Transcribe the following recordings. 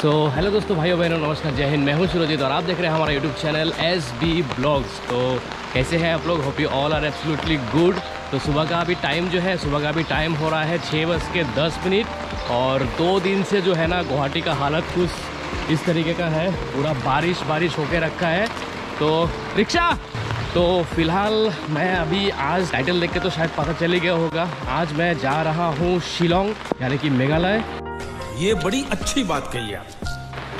सो so, hello दोस्तों भाइयों बहनों नमस्कार जय हिंद। मैं हूँ सुरजीत और आप देख रहे हैं हमारा YouTube channel S B blogs तो कैसे हैं आप लोग? Hope you all are absolutely good तो सुबह का अभी टाइम जो है सुबह का अभी टाइम हो रहा है छः बज के दस मिनट। और दो दिन से जो है ना गुवाहाटी का हालत कुछ इस तरीके का है। पूरा बारिश बारिश होके रखा है। तो रिक्शा! तो फ़िलहाल मैं अभी आज टाइटल देख के तो शायद पता चल ही गया होगा। आज मैं जा रहा हूँ शिलोंग यानी कि मेघालय। ये बड़ी अच्छी बात कही आप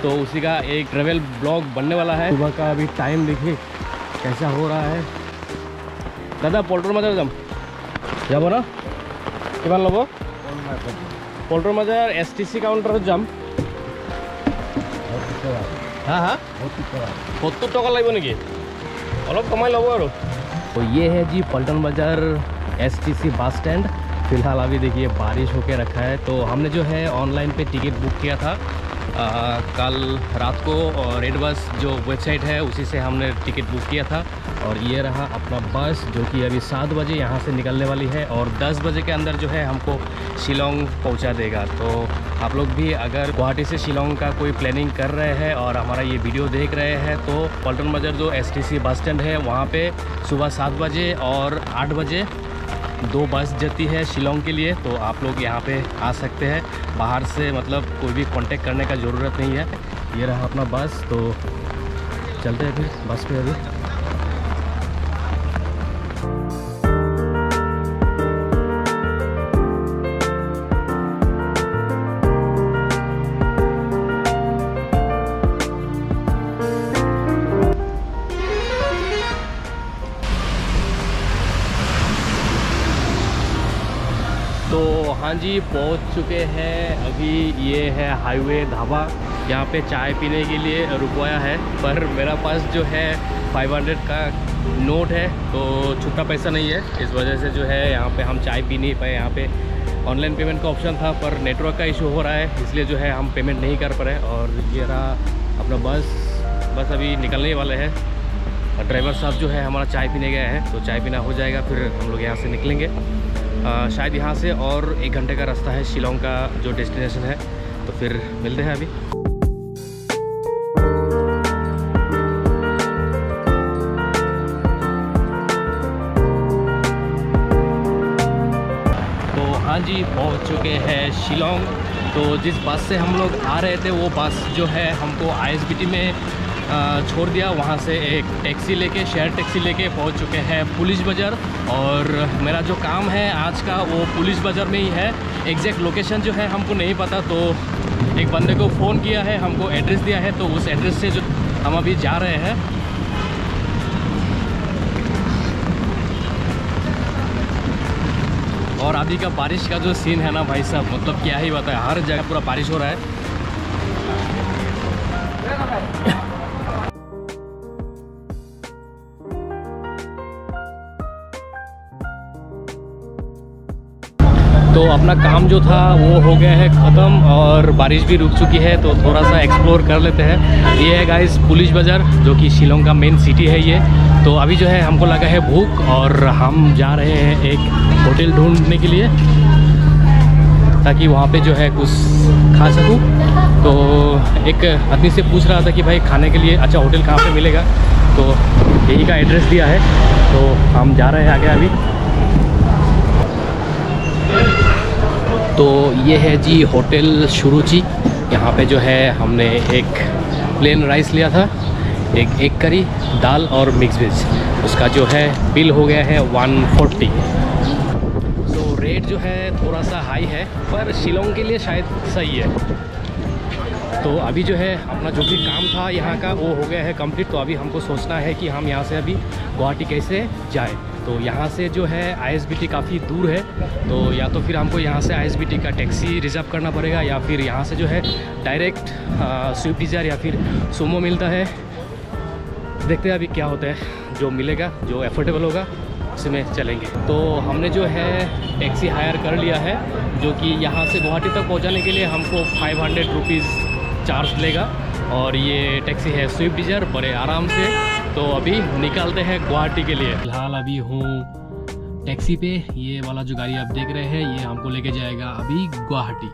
तो उसी का एक ट्रेवल ब्लॉग बनने वाला है सुबह का अभी टाइम देखिए कैसा हो रहा है দাদা পল্টৰ মাজাৰ যাম যাব ন কিমান ল'ব পল্টৰ মাজাৰ এছ টি চি কাউণ্টাৰত যাম হা হা সত্তৰ টকা লাগিব নেকি অলপ কমাই ল'ব আৰু तो ये है जी पल्टन बाज़ार एस टी सी बस स्टैंड फ़िलहाल अभी देखिए बारिश होके रखा है। तो हमने जो है ऑनलाइन पे टिकट बुक किया था। आ, कल रात को रेड बस जो वेबसाइट है उसी से हमने टिकट बुक किया था। और ये रहा अपना बस जो कि अभी सात बजे यहाँ से निकलने वाली है और दस बजे के अंदर जो है हमको शिलोंग पहुँचा देगा। तो आप लोग भी अगर गुवाहाटी से शिलोंग का कोई प्लानिंग कर रहे हैं और हमारा ये वीडियो देख रहे हैं तो पल्टन बाज़ार जो एसटीसी बस स्टैंड है वहाँ पर सुबह सात बजे और आठ बजे दो बस जाती है शिलोंग के लिए तो आप लोग यहाँ पे आ सकते हैं। बाहर से मतलब कोई भी कांटेक्ट करने का ज़रूरत नहीं है। ये रहा अपना बस तो चलते हैं फिर, बस पे अभी। हाँ जी, पहुँच चुके हैं। अभी ये है हाईवे ढाबा। यहाँ पे चाय पीने के लिए रुकवाया है, पर मेरा पास जो है 500 का नोट है तो छुट्टा पैसा नहीं है। इस वजह से जो है यहाँ पे हम चाय पी नहीं पाए। यहाँ पे ऑनलाइन पेमेंट का ऑप्शन था, पर नेटवर्क का इशू हो रहा है, इसलिए जो है हम पेमेंट नहीं कर पा रहे और ये रहा अपना बस बस अभी निकलने वाले हैं। ड्राइवर साहब जो है हमारा चाय पीने गया है तो चाय पीना हो जाएगा, फिर हम लोग यहाँ से निकलेंगे। शायद यहाँ से और एक घंटे का रास्ता है शिलोंग का जो डेस्टिनेशन है। तो फिर मिलते हैं अभी। तो हाँ जी, पहुँच चुके हैं शिलोंग। तो जिस बस से हम लोग आ रहे थे, वो बस जो है हमको आईएसबीटी में छोड़ दिया। वहाँ से एक टैक्सी लेके शेयर टैक्सी लेके पहुँच चुके हैं पुलिस बाज़ार। और मेरा जो काम है आज का, वो पुलिस बाज़ार में ही है। एग्जैक्ट लोकेशन जो है हमको नहीं पता तो एक बंदे को फ़ोन किया है, हमको एड्रेस दिया है तो उस एड्रेस से जो हम अभी जा रहे हैं। और अभी का बारिश का जो सीन है ना भाई साहब मतलब क्या ही बताए, हर जगह पूरा बारिश हो रहा है। तो अपना काम जो था, वो हो गया है ख़त्म और बारिश भी रुक चुकी है तो थोड़ा सा एक्सप्लोर कर लेते हैं। ये है गाइस पुलिस बाज़ार, जो कि शिलोंग का मेन सिटी है ये। तो अभी जो है, हमको लगा है भूख और हम जा रहे हैं एक होटल ढूँढने के लिए, ताकि वहाँ पे जो है कुछ खा सकूँ। तो एक आदमी से पूछ रहा था कि भाई खाने के लिए अच्छा होटल कहाँ पे मिलेगा? तो यही का एड्रेस दिया है। तो हम जा रहे हैं आगे अभी। तो ये है जी होटल शुरुचि। यहाँ पे जो है हमने एक प्लेन राइस लिया था, एक एक करी, दाल और मिक्स वेज। उसका जो है बिल हो गया है 140 तो रेट जो है थोड़ा सा हाई है, पर शिलोंग के लिए शायद सही है। तो अभी जो है अपना जो भी काम था यहाँ का, वो हो गया है कंप्लीट तो अभी हमको सोचना है कि हम यहाँ से अभी गुवाहाटी कैसे जाए। तो यहाँ से जो है आईएसबीटी काफ़ी दूर है। तो या तो फिर हमको यहाँ से आईएसबीटी का टैक्सी रिज़र्व करना पड़ेगा या फिर यहाँ से जो है डायरेक्ट स्विफ्ट डिज़ायर या फिर सोमो मिलता है। देखते हैं अभी क्या होता है, जो मिलेगा, जो एफोर्डेबल होगा उसमें चलेंगे। तो हमने जो है टैक्सी हायर कर लिया है, जो कि यहाँ से गुवाहाटी तक पहुँचाने के लिए हमको फाइव हंड्रेड रुपीज़ चार्ज लेगा। और ये टैक्सी है स्विफ्ट डिज़ायर, बड़े आराम से। तो अभी निकालते हैं गुवाहाटी के लिए। फ़िलहाल अभी हूँ टैक्सी पे। ये वाला जो गाड़ी आप देख रहे हैं, ये हमको लेके जाएगा अभी गुवाहाटी।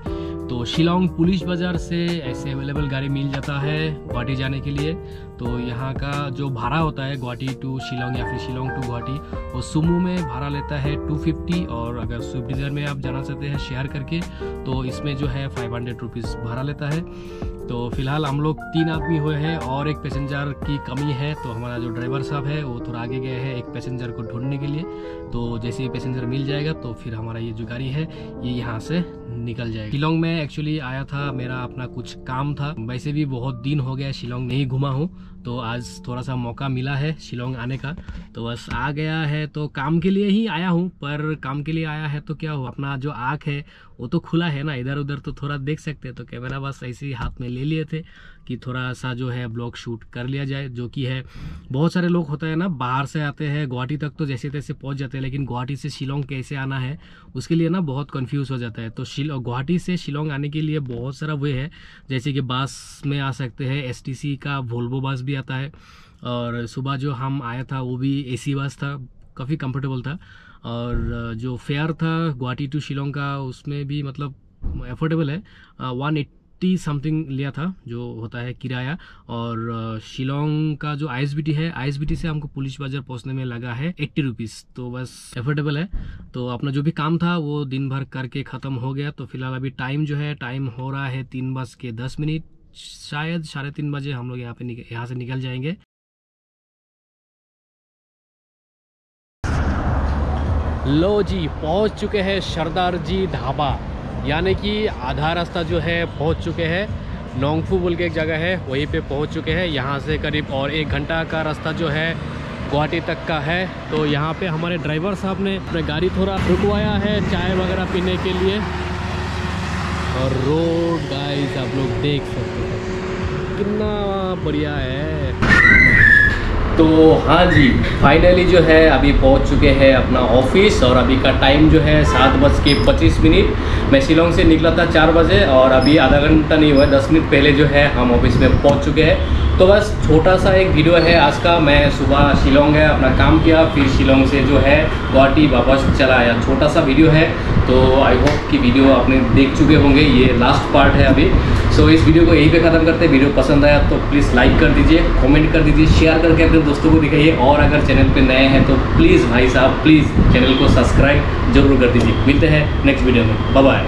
तो शिलोंग पुलिस बाज़ार से ऐसे अवेलेबल गाड़ी मिल जाता है गुवाहाटी जाने के लिए। तो यहाँ का जो भाड़ा होता है गुवाहाटी टू शिलोंग या फिर शिलोंग टू गुवाहाटी, वो सुमो में भाड़ा लेता है 250 और अगर स्विफ्ट डिज़ायर में आप जाना चाहते हैं शेयर करके तो इसमें जो है फाइव हंड्रेड रुपीज़ भाड़ा लेता है। तो फ़िलहाल हम लोग तीन आदमी हुए हैं और एक पैसेंजर की कमी है तो हमारा जो ड्राइवर साहब है, वो थोड़ा आगे गए हैं एक पैसेंजर को ढूँढने के लिए। तो जैसे ही पैसेंजर मिल जाएगा तो फिर हमारा ये जो गाड़ी है, ये यहाँ से निकल जाएगा। शिलोंग में एक्चुअली आया था, मेरा अपना कुछ काम था। वैसे भी बहुत दिन हो गया शिलोंग नहीं घुमा हूँ। तो आज थोड़ा सा मौका मिला है शिलोंग आने का। तो बस आ गया है तो काम के लिए ही आया हूँ, पर काम के लिए आया है तो क्या हो अपना जो आँख है, वो तो खुला है ना इधर उधर तो थोड़ा देख सकते हैं। तो कैमरा बस ऐसे ही हाथ में ले लिए थे कि थोड़ा सा जो है ब्लॉग शूट कर लिया जाए, जो कि है, बहुत सारे लोग होता है ना, बाहर से आते हैं, गुवाहाटी तक तो जैसे तैसे पहुँच जाते हैं, लेकिन गुवाहाटी से शिलोंग कैसे आना है, उसके लिए ना बहुत कन्फ्यूज़ हो जाता है। तो गुवाहाटी से शिलोंग आने के लिए बहुत सारा वे है, जैसे कि बस में आ सकते हैं एसटीसी का वोल्वो बस भी आता है। और सुबह जो हम आया था, वो भी एसी बस था, काफ़ी कंफर्टेबल था। और जो फेयर था गुवाहाटी टू शिलोंग का, उसमें भी मतलब एफोर्डेबल है। वन एट्टी समथिंग लिया था, जो होता है किराया। और शिलोंग का जो आईएसबीटी है आईएसबीटी से हमको पुलिस बाज़ार पहुँचने में लगा है एट्टी रुपीज़ तो बस एफोर्डेबल है। तो अपना जो भी काम था, वो दिन भर करके ख़त्म हो गया। तो फ़िलहाल अभी टाइम जो है टाइम हो रहा है तीन बज के दस मिनट। शायद साढ़े तीन बजे हम लोग यहाँ पे यहाँ से निकल जाएँगे। लो जी, पहुँच चुके हैं सरदार जी ढाबा। यानी कि आधा रास्ता जो है, पहुँच चुके हैं। नोंगफू बोल के एक जगह है, वहीं पे पहुँच चुके हैं। यहाँ से करीब और एक घंटा का रास्ता जो है, गुवाहाटी तक का है। तो यहाँ पे हमारे ड्राइवर साहब ने अपने गाड़ी थोड़ा रुकवाया है चाय वगैरह पीने के लिए। और रोड गाइस आप लोग देख सकते हैं। कितना बढ़िया है। तो हाँ जी फाइनली जो है, अभी पहुँच चुके हैं अपना ऑफ़िस और अभी का टाइम जो है सात बज के पच्चीस मिनट। मैं शिलोंग से निकला था चार बजे और अभी आधा घंटा नहीं हुआ दस मिनट पहले जो है हम ऑफ़िस में पहुँच चुके हैं। तो बस छोटा सा एक वीडियो है आज का। मैं सुबह शिलोंग है, अपना काम किया, फिर शिलोंग से जो है गुवाहाटी वापस चला आया। छोटा सा वीडियो है। तो आई होप कि वीडियो आपने देख चुके होंगे। ये लास्ट पार्ट है अभी। सो so, इस वीडियो को यहीं पे ख़त्म करते हैं। वीडियो पसंद आया तो प्लीज़ लाइक कर दीजिए कमेंट कर दीजिए शेयर करके अपने दोस्तों को दिखाइए। और अगर चैनल पे नए हैं तो प्लीज़ भाई साहब प्लीज़ चैनल को सब्सक्राइब ज़रूर कर दीजिए। मिलते हैं नेक्स्ट वीडियो में। बाय